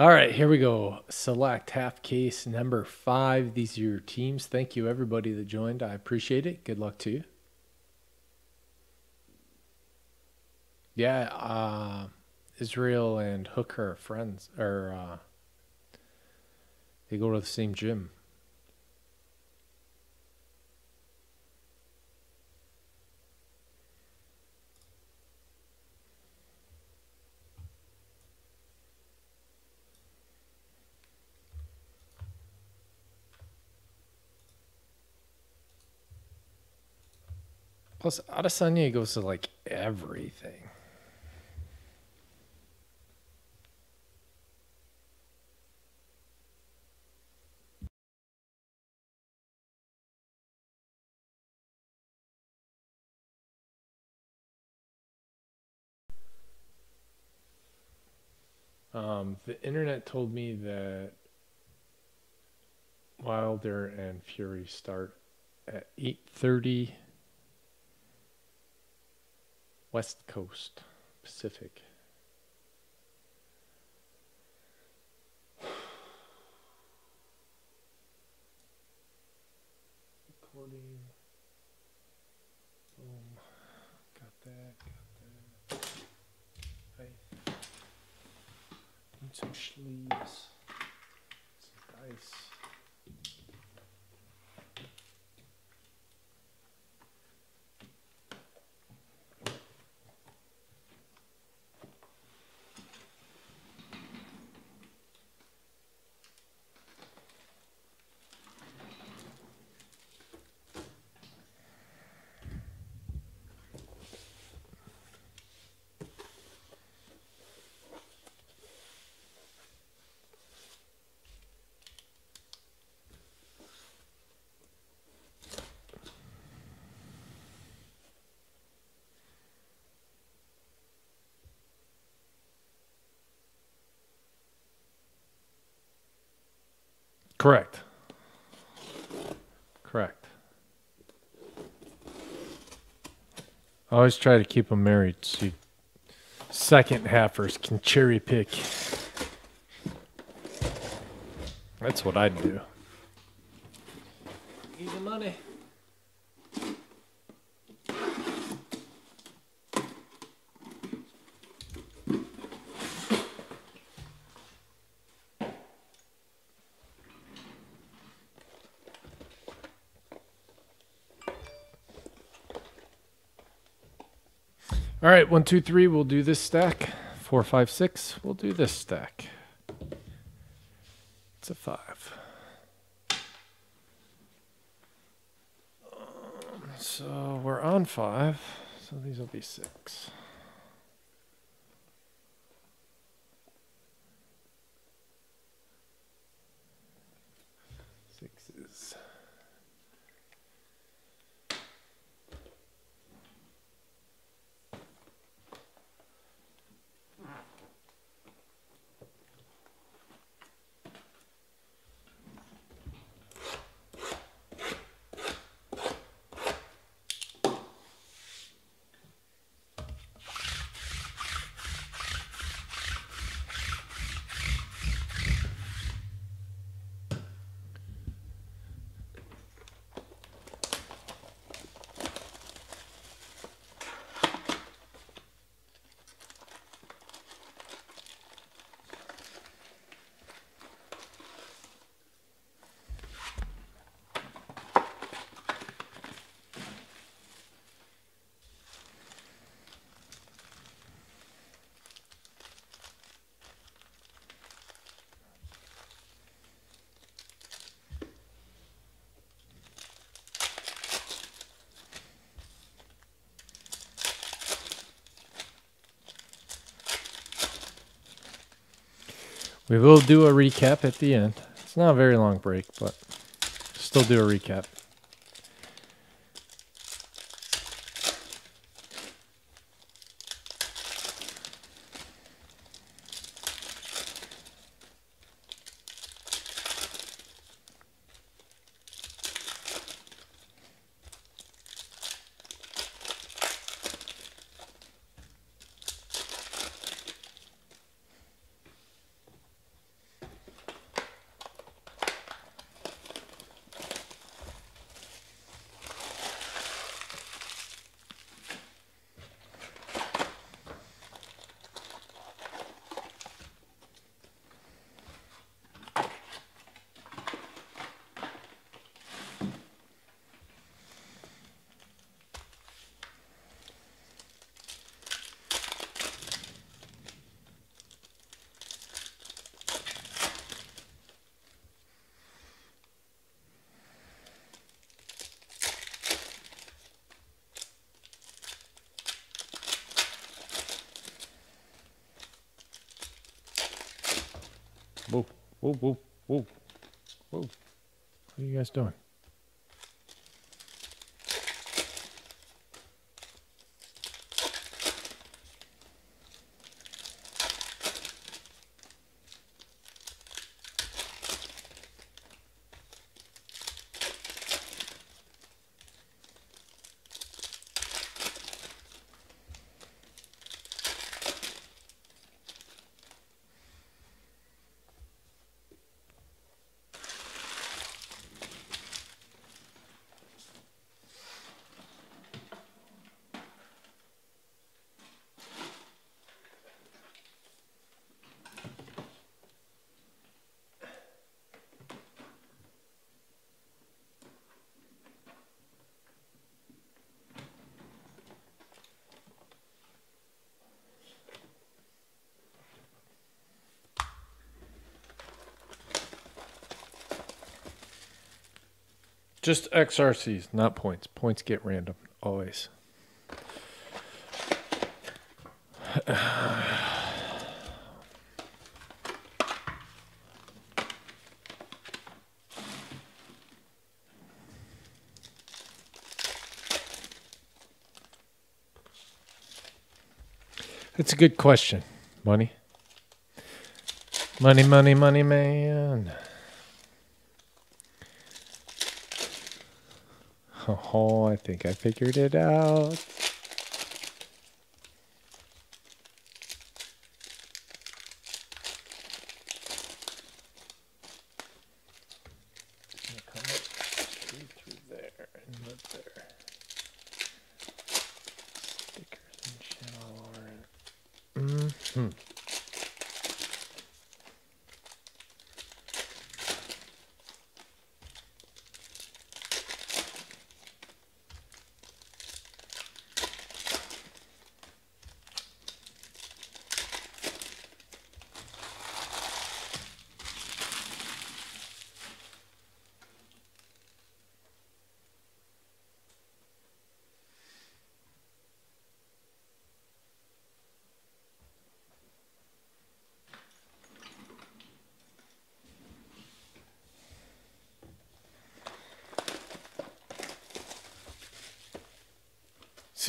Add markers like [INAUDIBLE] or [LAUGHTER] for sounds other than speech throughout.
All right, here we go. Select half case number five. These are your teams. Thank you, everybody that joined. I appreciate it. Good luck to you. Yeah, uh, Israel and Hooker are friends, or uh, they go to the same gym. Plus, Adesanya goes to like everything. Um, the internet told me that Wilder and Fury start at 8:30 West Coast Pacific. Recording. Boom. Got that. Got that. Right. Need some sleeves. Some dice. Correct. Correct. I always try to keep them married so second halfers can cherry pick. That's what I'd do. Easy money. All right, one, two, three, we'll do this stack. Four, five, six, we'll do this stack. It's a five. Um, so we're on five, so these will be six. We will do a recap at the end. It's not a very long break, but still do a recap. Whoa, whoa, whoa, whoa. What are you guys doing? Just XRCs, not points. Points get random, always. It's a good question. Money. Money, money, money, man. [LAUGHS] Oh, I think I figured it out.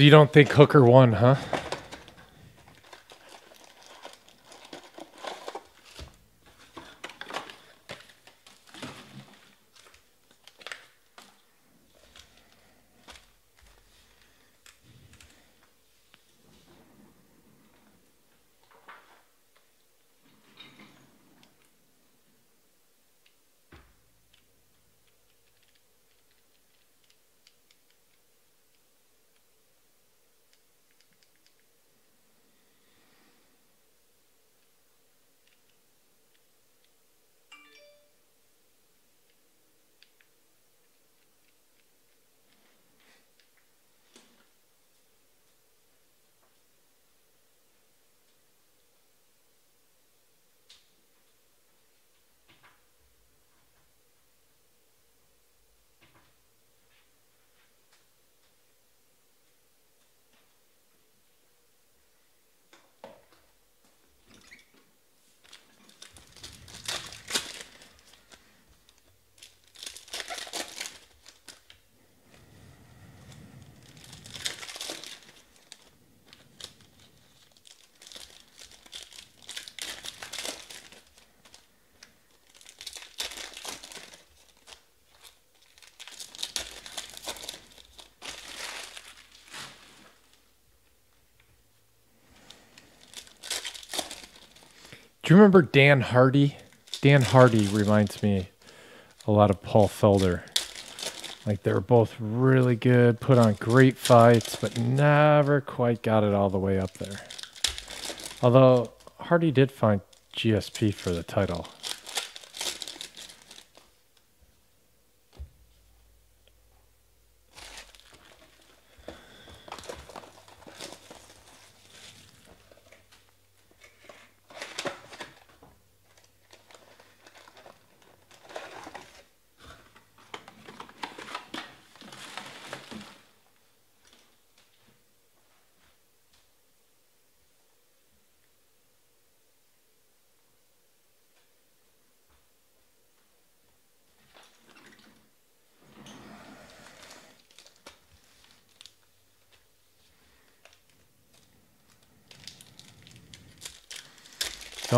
You don't think Hooker won, huh? Do you remember Dan Hardy? Dan Hardy reminds me a lot of Paul Felder. Like they were both really good, put on great fights, but never quite got it all the way up there. Although Hardy did find GSP for the title.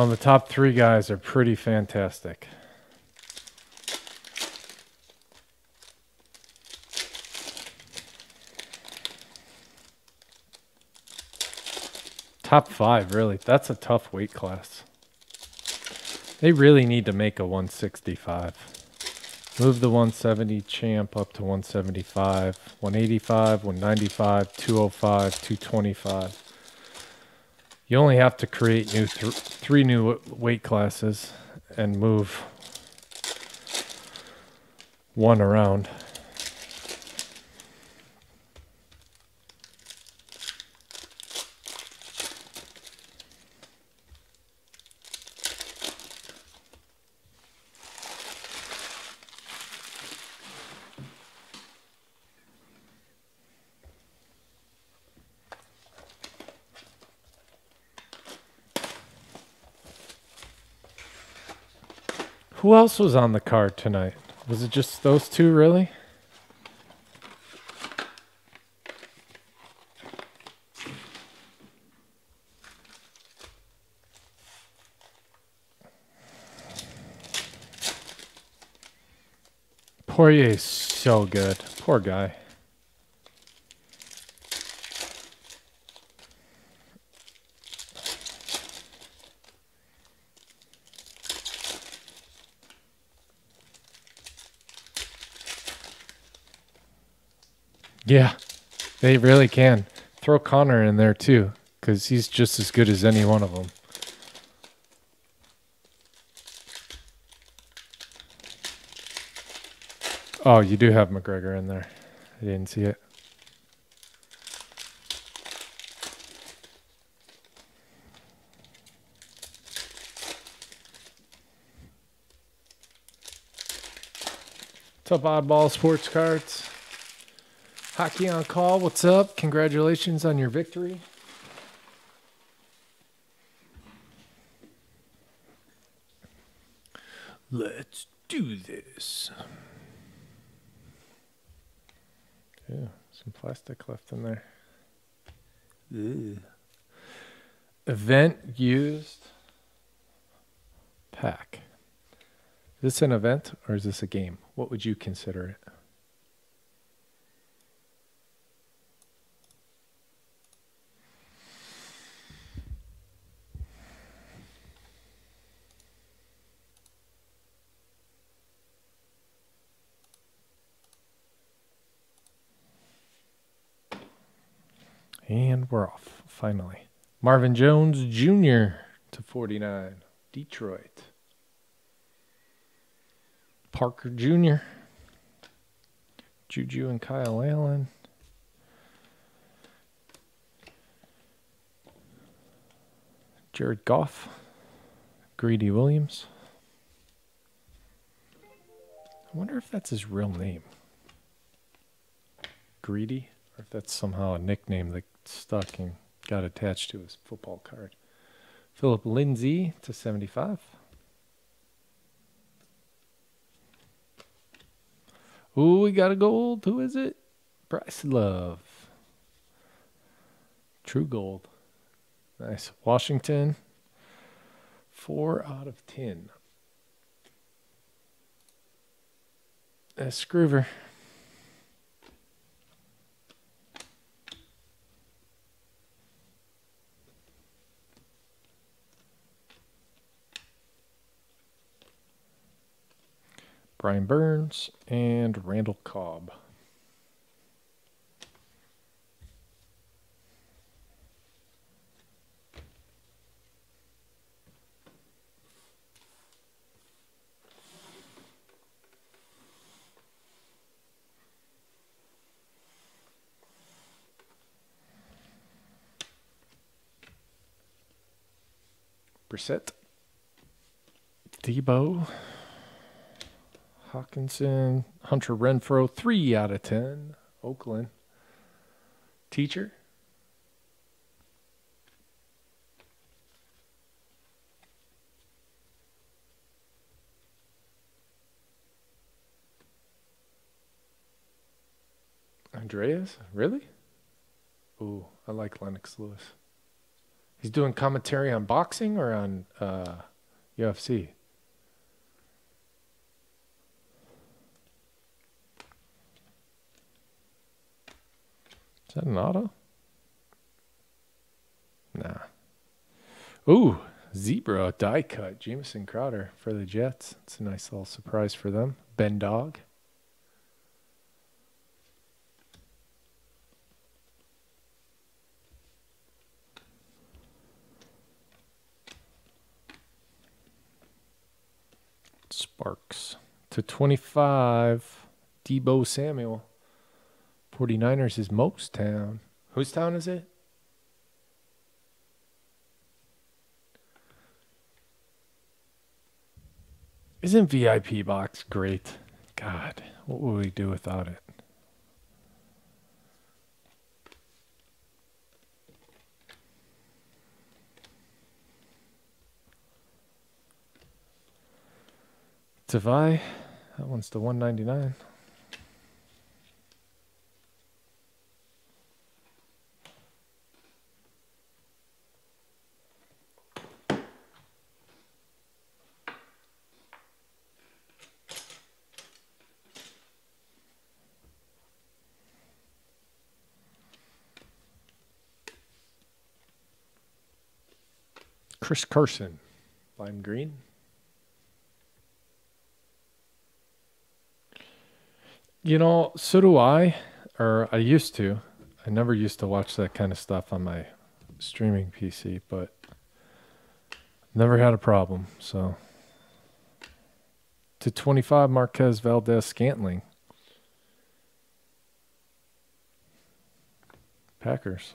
The top three guys are pretty fantastic. Top five, really. That's a tough weight class. They really need to make a 165. Move the 170 champ up to 175, 185, 195, 205, 225. You only have to create new three new weight classes and move one around. Who else was on the card tonight? Was it just those two, really? Poirier is so good. Poor guy. Yeah, they really can. Throw Conor in there too, because he's just as good as any one of them. Oh, you do have McGregor in there. I didn't see it. Up, Oddball Sports Cards? Hockey on call. What's up? Congratulations on your victory. Let's do this. Yeah, some plastic left in there. Ugh. Event used pack. Is this an event or is this a game? What would you consider it? And we're off, finally. Marvin Jones Jr. to 49, Detroit. Parker Jr., Juju and Kyle Allen. Jared Goff, Greedy Williams. I wonder if that's his real name. Greedy, or if that's somehow a nickname that stuck and got attached to his football card. Philip Lindsay to 75. Ooh, we got a gold. Who is it? Bryce Love. True gold. Nice. Washington. Four out of ten. S. Groover. Brian Burns, and Randall Cobb. Brissett, Debo, Hockenson, Hunter Renfrow, three out of ten. Oakland. Teacher. Andreas? Really? Ooh, I like Lennox Lewis. He's doing commentary on boxing or on uh, UFC. Is that an auto? Nah. Ooh, zebra die cut. Jamison Crowder for the Jets. It's a nice little surprise for them. Ben Dog. Sparks to 25. Debo Samuel. 49ers is most town. Whose town is it? Isn't VIP box great? God, what would we do without it? Tavai, that one's the 199. Chris Carson, lime green. You know, so do I, or I used to. I never used to watch that kind of stuff on my streaming PC, but never had a problem. So to 25 Marquez Valdes-Scantling. Packers.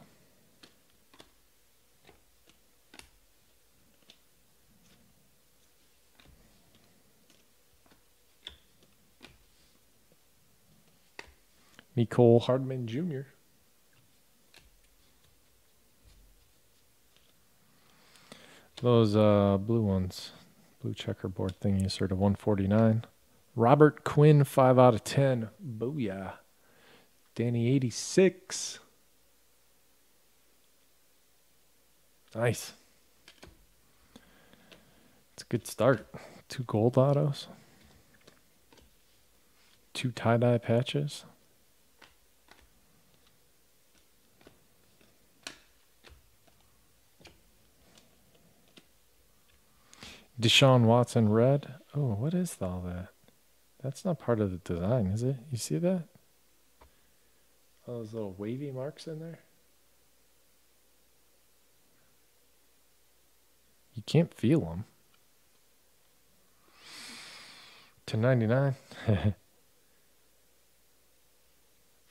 Mecole Hardman Jr. Those uh, blue ones, blue checkerboard thingy, sort of 149. Robert Quinn, 5 out of 10. Booyah. Danny, 86. Nice. It's a good start. Two gold autos. Two tie-dye patches. Deshaun Watson red. Oh, what is all that? That's not part of the design, is it? You see that? All those little wavy marks in there. You can't feel them. To 99. [LAUGHS] of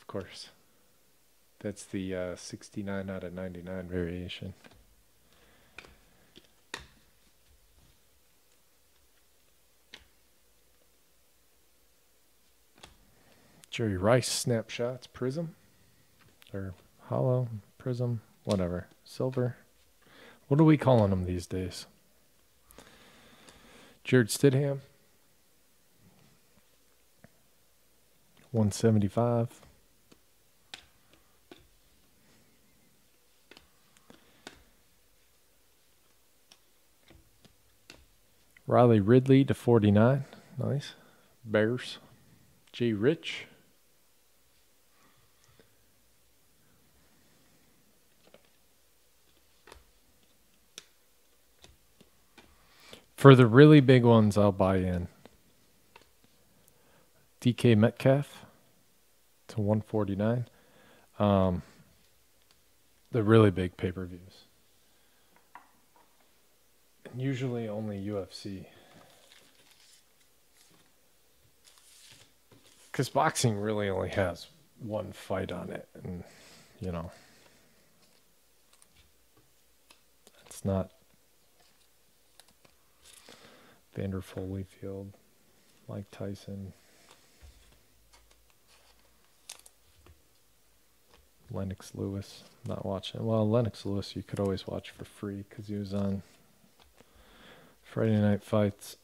course. That's the uh, 69 out of 99 variation. Jerry Rice snapshots, prism, or hollow, prism, whatever, silver. What are we calling them these days? Jarrett Stidham, 175. Riley Ridley to 49. Nice. Bears. Jay Rich. For the really big ones, I'll buy in. DK Metcalf to 149. Um, the really big pay per views. Usually only UFC. Because boxing really only has one fight on it. And, you know, it's not Evander Holyfield, Mike Tyson, Lennox Lewis. Not watching. Well, Lennox Lewis you could always watch for free because he was on Friday Night Fights.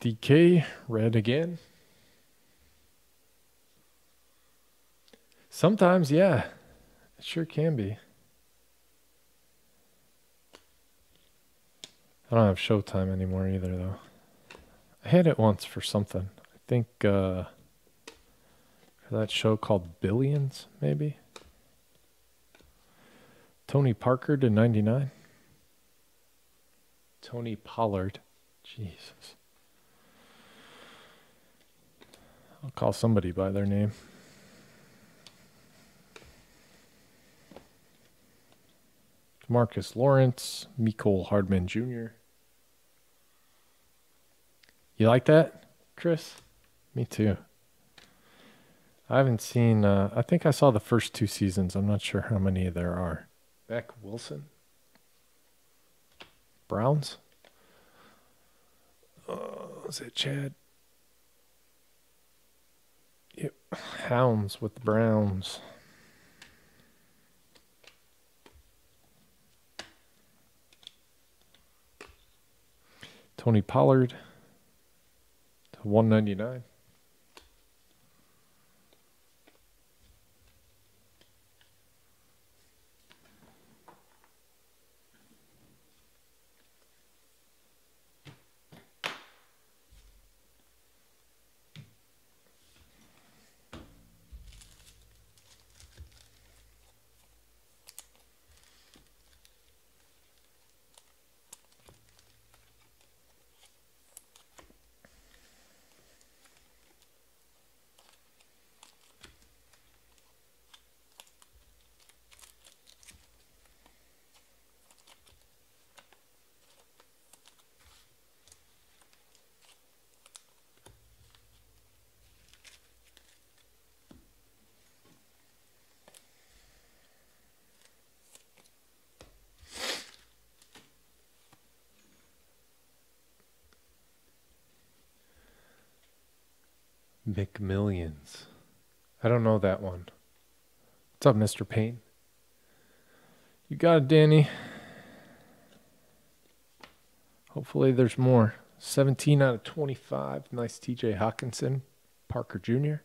DK, red again. Sometimes, yeah. It sure can be. I don't have Showtime anymore either, though. I had it once for something. I think uh, for that show called Billions, maybe. Tony Parker to 99. Tony Pollard. Jesus. I'll call somebody by their name. Marcus Lawrence, Mecole Hardman Jr. You like that, Chris? Me too. I haven't seen, uh, I think I saw the first two seasons. I'm not sure how many there are. Beck Wilson? Browns? Oh, is it Chad? Yep. Hounds with the Browns. Tony Pollard to 199. McMillions. I don't know that one. What's up, Mr. Payne? You got it, Danny. Hopefully there's more. 17 out of 25. Nice TJ Hockenson, Parker Jr.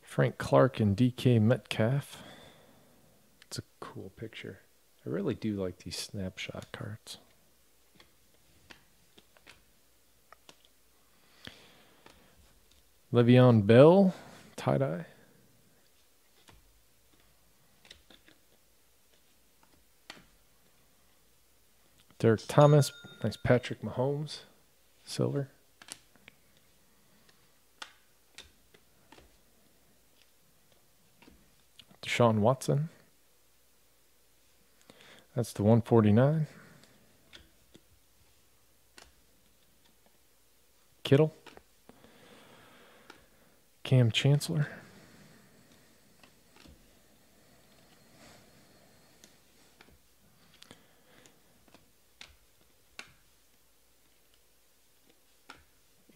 Frank Clark and DK Metcalf. It's a cool picture. I really do like these snapshot cards. Le'Veon Bell, tie dye. Derek Thomas, nice Patrick Mahomes, silver. Deshaun Watson. That's the 149. Kittle. Kam Chancellor.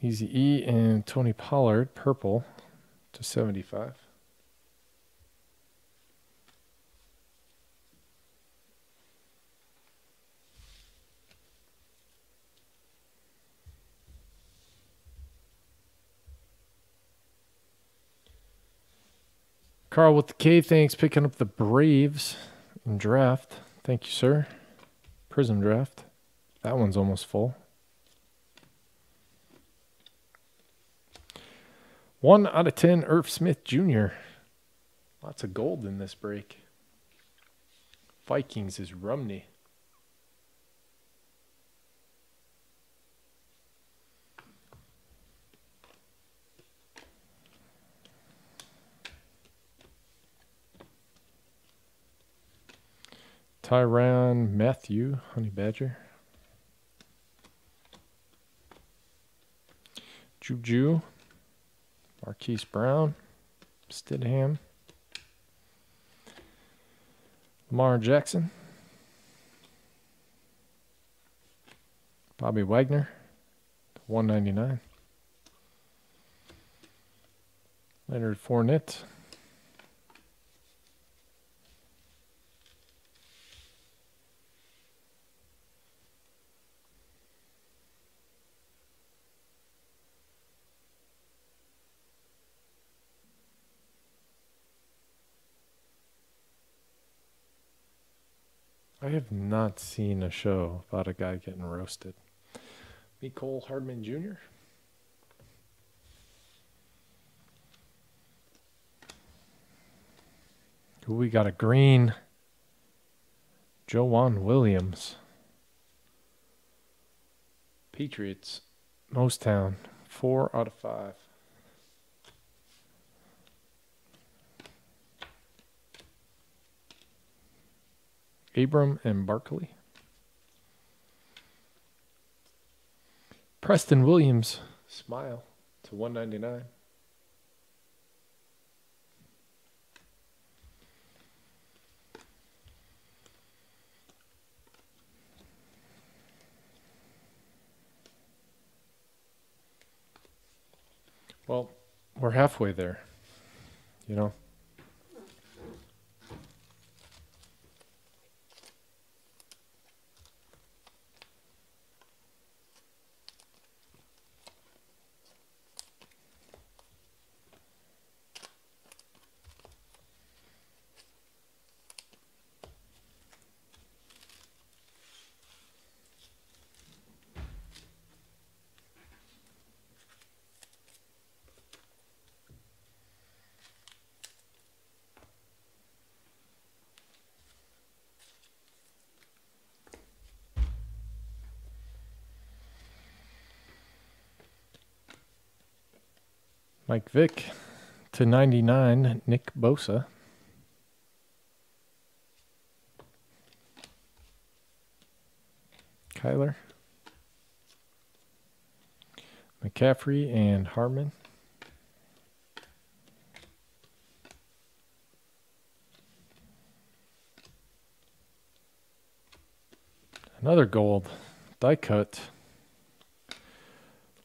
Easy E and Tony Pollard, purple to 75. Carl with the K, thanks. Picking up the Braves in draft. Thank you, sir. Prism draft. That one's almost full. One out of 10, Irv Smith Jr. Lots of gold in this break. Vikings is Rumney. Tyrann Mathieu, Honey Badger. Juju, Marquise Brown, Stidham, Lamar Jackson, Bobby Wagner, 199. Leonard Fournette. I have not seen a show about a guy getting roasted. Mecole Hardman Jr. Who we got a green. Joejuan Williams. Patriots. Mostown. Four out of five. Abram and Barkley. Preston Williams, smile to 199. Well, we're halfway there, you know. Mike Vick to 99, Nick Bosa. Kyler. McCaffrey and Harmon. Another gold die cut.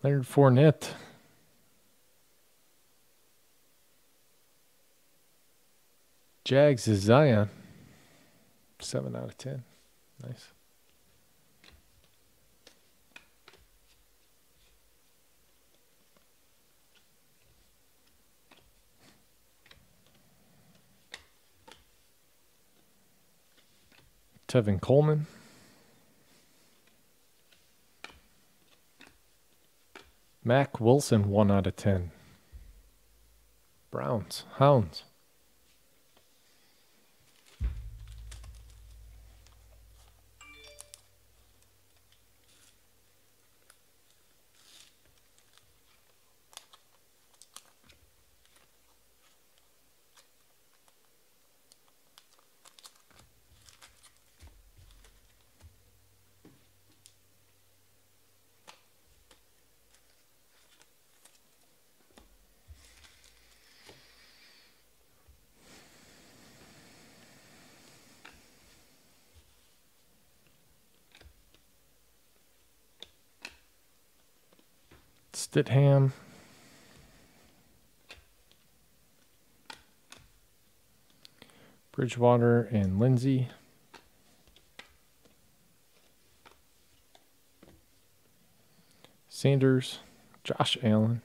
Leonard Fournette. Jags is Zion. Seven out of ten. Nice. Tevin Coleman. Mack Wilson, 1 out of 10. Browns, Hounds. Stidham. Bridgewater and Lindsay. Sanders, Josh Allen.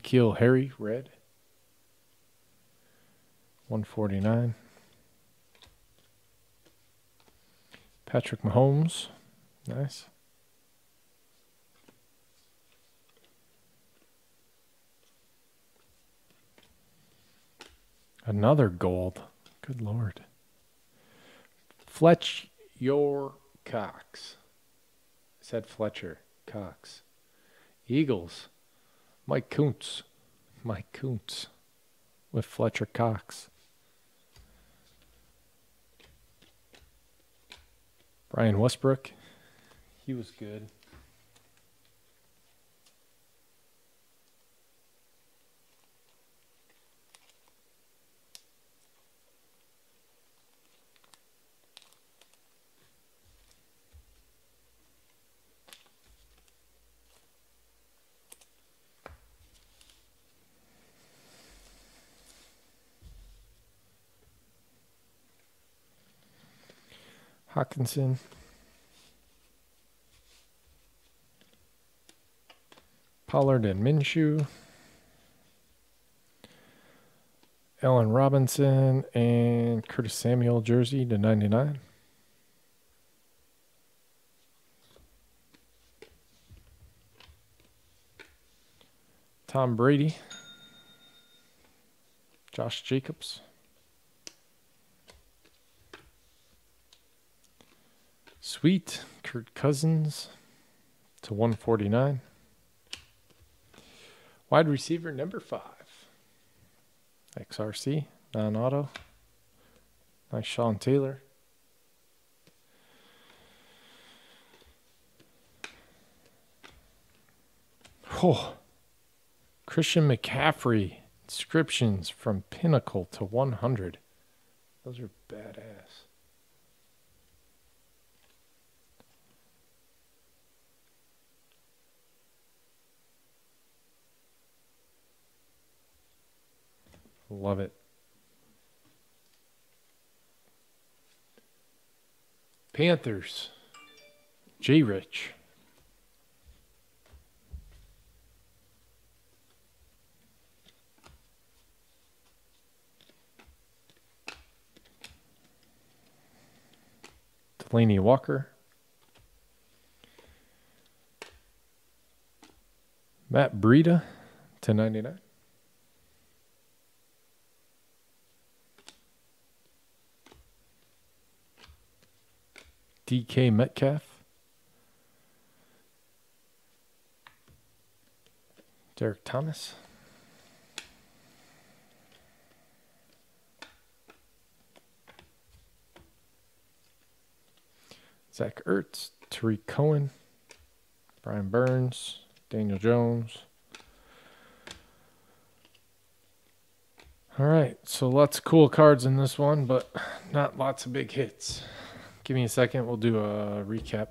N'Keal Harry, red. 149. Patrick Mahomes, nice. Another gold. Good lord. Fletch your Cox. I said Fletcher Cox. Eagles. Mike Kuntz. Mike Kuntz with Fletcher Cox. Brian Westbrook. He was good. Hockenson. Pollard and Minshew. Allen Robinson and Curtis Samuel jersey to 99. Tom Brady. Josh Jacobs. Sweet. Kirk Cousins to 149. Wide receiver number five. XRC, non auto. Nice Sean Taylor. Oh, Christian McCaffrey inscriptions from Pinnacle to 100. Those are badass. Love it. Panthers. J Rich. Delanie Walker. Matt Breida to 99. DK Metcalf. Derrick Thomas. Zach Ertz, Tarik Cohen, Brian Burns, Daniel Jones. All right, so lots of cool cards in this one, but not lots of big hits. Give me a second. We'll do a recap.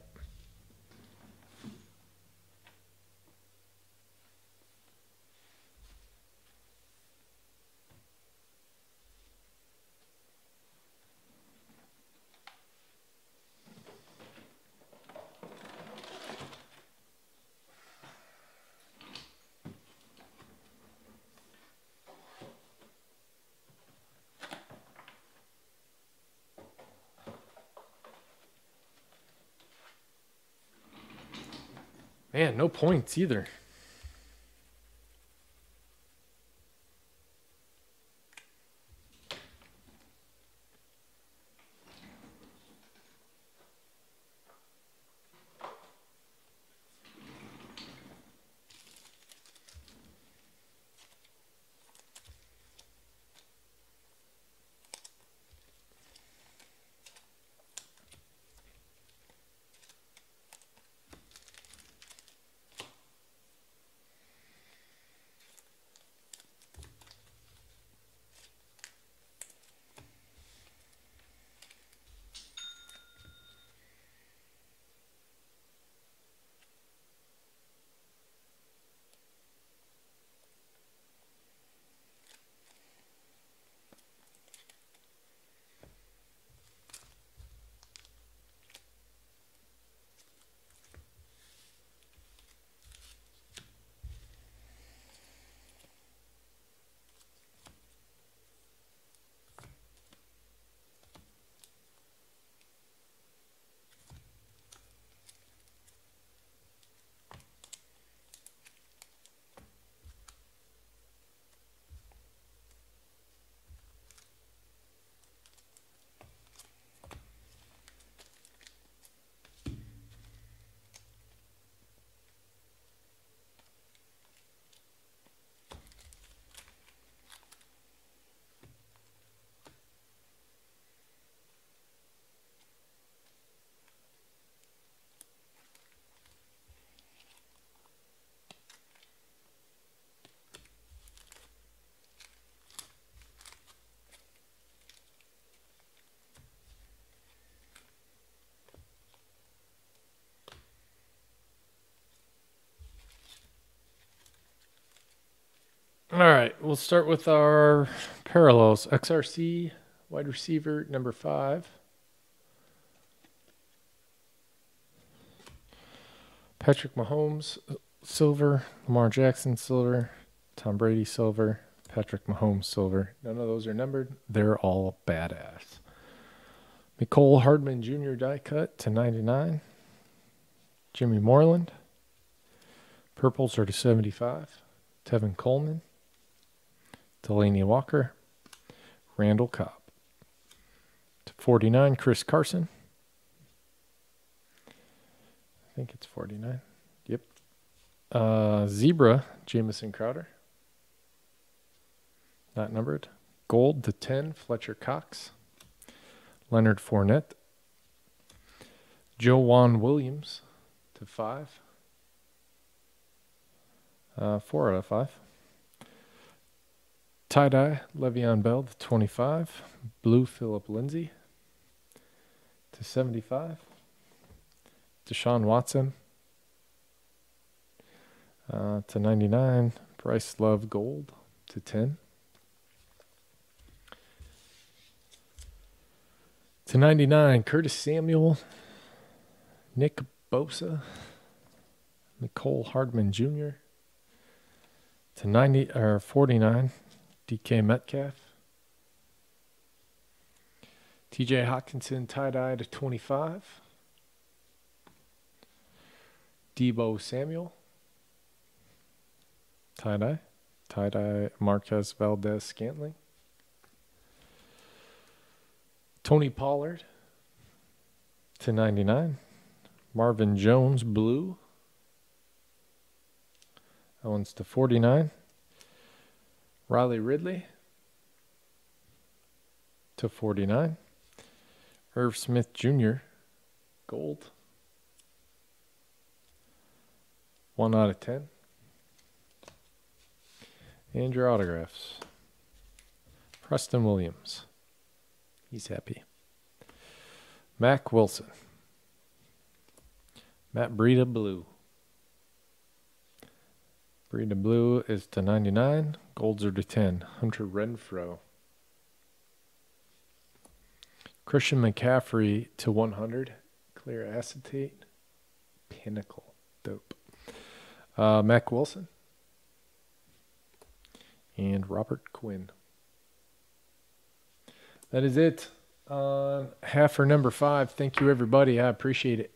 Man, no points either. All right, we'll start with our parallels. XRC, wide receiver, number five. Patrick Mahomes, uh, silver. Lamar Jackson, silver. Tom Brady, silver. Patrick Mahomes, silver. None of those are numbered. They're all badass. Mecole Hardman Jr. die cut to 99. Jimmy Moreland. Purples are to 75. Tevin Coleman. Delanie Walker. Randall Cobb. To 49, Chris Carson. I think it's 49. Yep. Uh, Zebra, Jamison Crowder. Not numbered. Gold to 10, Fletcher Cox. Leonard Fournette. Joejuan Williams to 5. Uh, 4 out of 5. Tie dye, Le'Veon Bell to 25. Blue, Philip Lindsay to 75. Deshaun Watson uh, to 99. Bryce Love Gold to 10. To 99, Curtis Samuel, Nick Bosa, Mecole Hardman Jr. To 90 or 49, DK Metcalf. TJ Hockenson tie dye to 25. Deebo Samuel. Tie dye. Tie dye Marquez Valdes-Scantling. Tony Pollard to 99. Marvin Jones blue. That one's to 49. Riley Ridley to 49. Irv Smith Jr. gold. 1 out of 10. And your autographs. Preston Williams. He's happy. Mack Wilson. Matt Breida Blue. Breida Blue is to 99. Golds are to 10. Hunter Renfrow. Christian McCaffrey to 100. Clear acetate. Pinnacle. Dope. Uh, Mack Wilson. And Robert Quinn. That is it on half for number five. Thank you, everybody. I appreciate it.